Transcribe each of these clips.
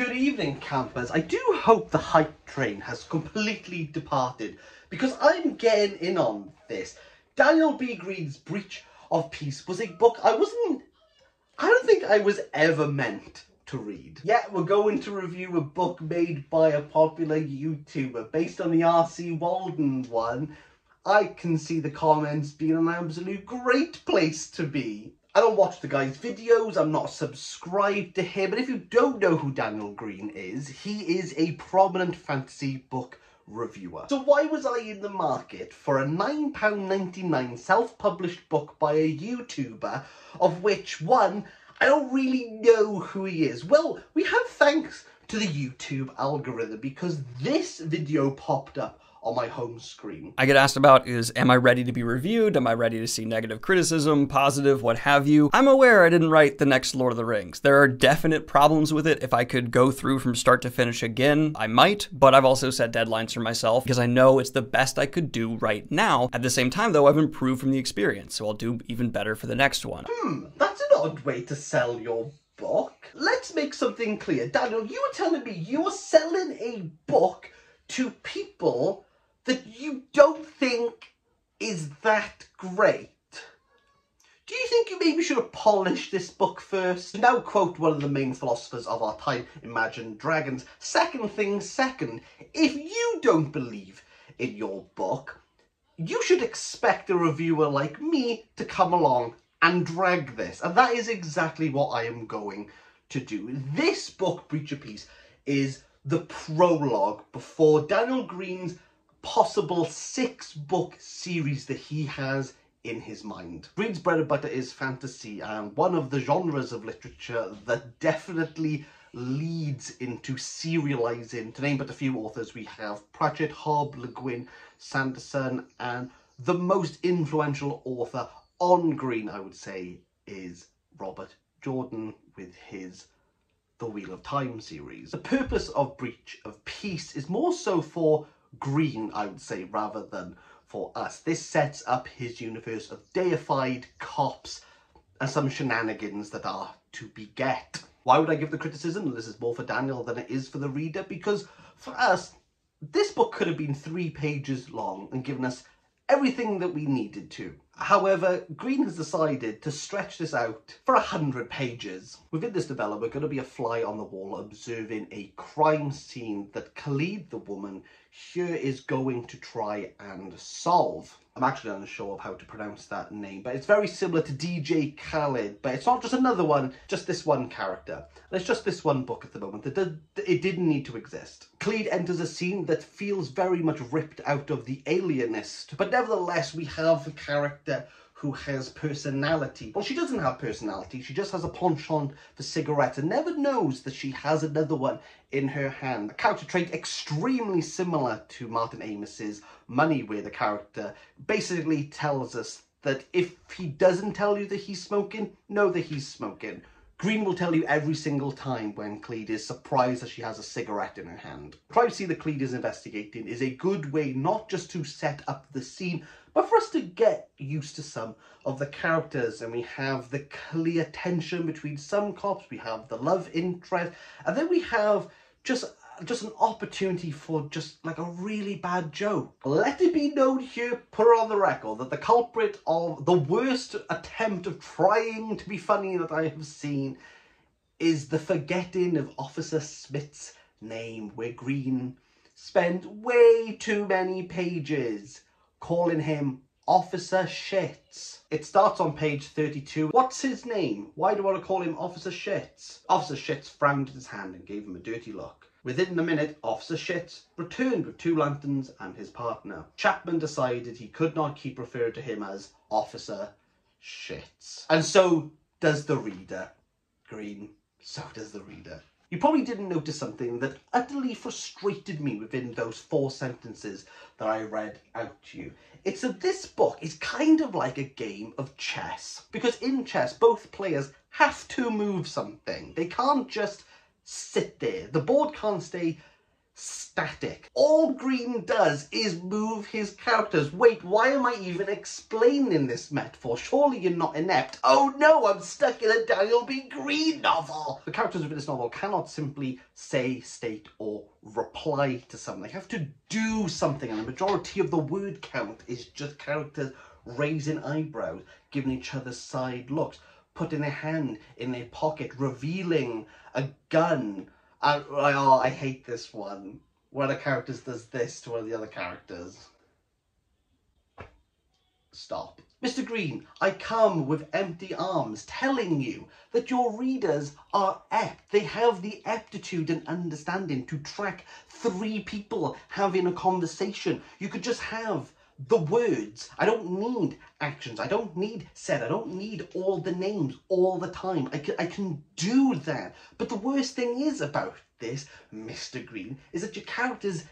Good evening, campers. I do hope the hype train has completely departed because I'm getting in on this. Daniel B. Greene's Breach of Peace was a book I wasn't, I don't think I was ever meant to read. Yeah, we're going to review a book made by a popular YouTuber based on the R.C. Walden one. I can see the comments being an absolute great place to be. I don't watch the guy's videos, I'm not subscribed to him, but if you don't know who Daniel Greene is, he is a prominent fantasy book reviewer. So why was I in the market for a £9.99 self-published book by a YouTuber, of which one, I don't really know who he is? Well, we have thanks to the YouTube algorithm because this video popped up on my home screen. I get asked about is, am I ready to be reviewed? Am I ready to see negative criticism, positive, what have you? I'm aware I didn't write the next Lord of the Rings. There are definite problems with it. If I could go through from start to finish again, I might, but I've also set deadlines for myself because I know it's the best I could do right now. At the same time, though, I've improved from the experience, so I'll do even better for the next one. Hmm, that's an odd way to sell your book. Let's make something clear. Daniel, you were telling me you were selling a book to people that you don't think is that great. Do you think you maybe should have polished this book first? Now quote one of the main philosophers of our time, Imagine Dragons, second thing second, if you don't believe in your book, you should expect a reviewer like me to come along and drag this. And that is exactly what I am going to do. This book, Breach of Peace, is the prologue before Daniel Greene's possible six book series that he has in his mind. Greene's bread and butter is fantasy and one of the genres of literature that definitely leads into serializing. To name but a few authors, we have Pratchett, Hobb, Le Guin, Sanderson, and the most influential author on Greene, I would say, is Robert Jordan with his The Wheel of Time series. The purpose of Breach of Peace is more so for Greene, I would say, rather than for us. This sets up his universe of deified cops and some shenanigans that are to be get. Why would I give the criticism? This is more for Daniel than it is for the reader because for us, this book could have been three pages long and given us everything that we needed to. However, Greene has decided to stretch this out for a hundred pages. Within this novella, we're going to be a fly on the wall observing a crime scene that Khlid, the woman, here is going to try and solve. I'm actually unsure of how to pronounce that name, but it's very similar to DJ Khaled, but it's not just another one, just this one character. And it's just this one book at the moment. It, did, it didn't need to exist. Khlid enters a scene that feels very much ripped out of The Alienist, but nevertheless we have a character who has personality. Well, she doesn't have personality. She just has a penchant for cigarettes and never knows that she has another one in her hand. A character trait extremely similar to Martin Amis's Money, where the character basically tells us that if he doesn't tell you that he's smoking, know that he's smoking. Greene will tell you every single time when Khlid is surprised that she has a cigarette in her hand. Privacy that Khlid is investigating is a good way not just to set up the scene, but for us to get used to some of the characters and we have the clear tension between some cops, we have the love interest, and then we have just just an opportunity for just like a really bad joke. Let it be known here, put on the record, that the culprit of the worst attempt of trying to be funny that I have seen is the forgetting of Officer Smith's name, where Greene spent way too many pages calling him Officer Shits. It starts on page 32. What's his name? Why do I want to call him Officer Shits? Officer Shits frowned at his hand and gave him a dirty look. Within the minute, Officer Shits returned with two lanterns and his partner. Chapman decided he could not keep referring to him as Officer Shits. And so does the reader. Greene, so does the reader. You probably didn't notice something that utterly frustrated me within those four sentences that I read out to you. It's that this book is kind of like a game of chess. Because in chess, both players have to move something. They can't just sit there. The board can't stay static. All Greene does is move his characters. Wait, why am I even explaining this metaphor? Surely you're not inept. Oh no, I'm stuck in a Daniel B. Greene novel. The characters of this novel cannot simply say, state, or reply to something. They have to do something, and the majority of the word count is just characters raising eyebrows, giving each other side looks, putting their hand in their pocket, revealing a gun, I, oh, I hate this one. One of the characters does this to one of the other characters. Stop. Mr. Greene, I come with empty arms, telling you that your readers are apt. They have the aptitude and understanding to track three people having a conversation. You could just have the words. I don't need actions. I don't need said. I don't need all the names all the time. I can, I can do that. But the worst thing is about this, Mr. Greene, is that your characters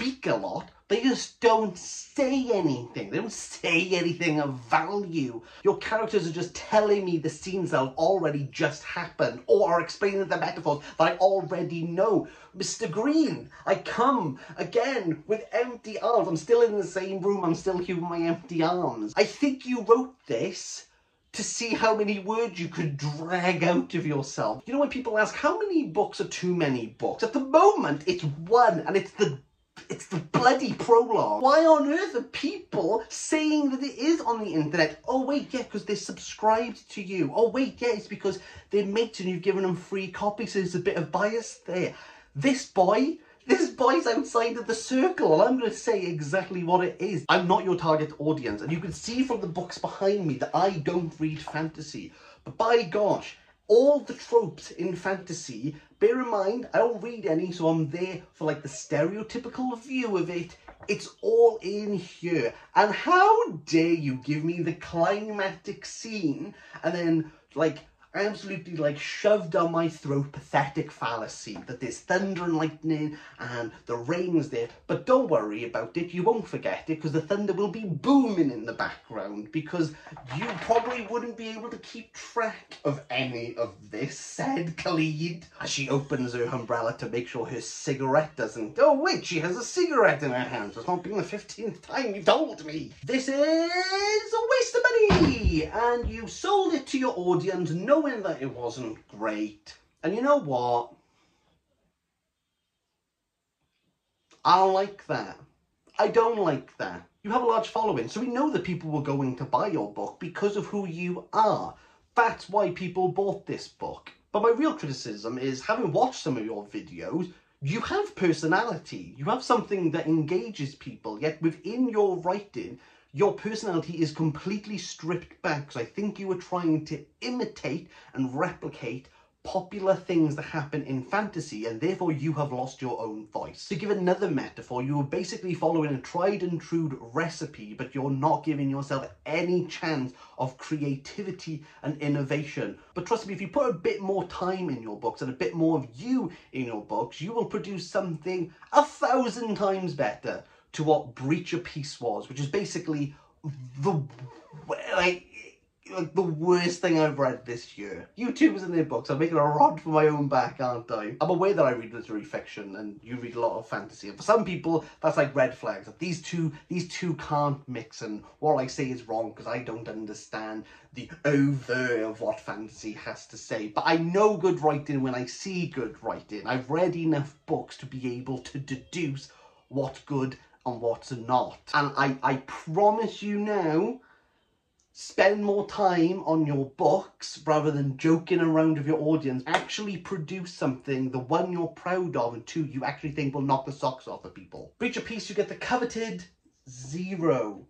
speak a lot, they just don't say anything. They don't say anything of value. Your characters are just telling me the scenes that have already just happened or are explaining the metaphors that I already know. Mr. Greene, I come again with empty arms. I'm still in the same room. I'm still here with my empty arms. I think you wrote this to see how many words you could drag out of yourself. You know when people ask how many books are too many books? At the moment it's one and it's the it's the bloody prologue. Why on earth are people saying that it is on the internet? Oh wait, yeah, because they're subscribed to you. Oh wait, yeah, it's because they're mates and you've given them free copies, so there's a bit of bias there. This boy this boy's outside of the circle and I'm going to say exactly what it is. I'm not your target audience and you can see from the books behind me that I don't read fantasy. But by gosh, all the tropes in fantasy, bear in mind, I don't read any, so I'm there for like the stereotypical view of it. It's all in here. And how dare you give me the climatic scene and then like absolutely like shoved down my throat pathetic fallacy that there's thunder and lightning and the rain's there. But don't worry about it, you won't forget it because the thunder will be booming in the background because you probably wouldn't be able to keep track of any of this, said Khlid as she opens her umbrella to make sure her cigarette doesn't. Oh wait, she has a cigarette in her hand. It's not been the 15th time you've told me. This is a waste of money and you sold it to your audience no knowing that it wasn't great. And you know what? I don't like that. I don't like that. You have a large following, so we know that people were going to buy your book because of who you are. That's why people bought this book. But my real criticism is, having watched some of your videos, you have personality. You have something that engages people, yet within your writing, your personality is completely stripped back because I think you were trying to imitate and replicate popular things that happen in fantasy and therefore you have lost your own voice. To give another metaphor, you are basically following a tried and true recipe but you're not giving yourself any chance of creativity and innovation. But trust me, if you put a bit more time in your books and a bit more of you in your books, you will produce something a thousand times better to what Breach of Peace was, which is basically the like like the worst thing I've read this year. YouTubers in their books, I'm making a rod for my own back, aren't I? I'm aware that I read literary fiction and you read a lot of fantasy. And for some people, that's like red flags. That these two, these two can't mix and what I say is wrong because I don't understand the over of what fantasy has to say. But I know good writing when I see good writing. I've read enough books to be able to deduce what good and what's not. And I, I promise you now, spend more time on your books rather than joking around with your audience. Actually produce something, the one you're proud of, and two, you actually think will knock the socks off of people. Breach of Peace, you get the coveted zero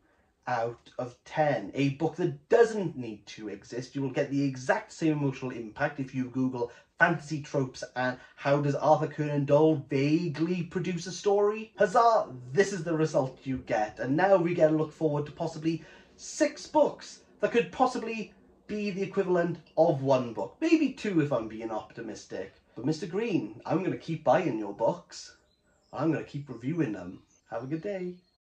out of 10. A book that doesn't need to exist. You will get the exact same emotional impact if you Google fantasy tropes and how does Arthur Conan Doyle vaguely produce a story? Huzzah, this is the result you get. And now we get to look forward to possibly six books that could possibly be the equivalent of one book. Maybe two if I'm being optimistic. But Mr. Greene, I'm going to keep buying your books. I'm going to keep reviewing them. Have a good day.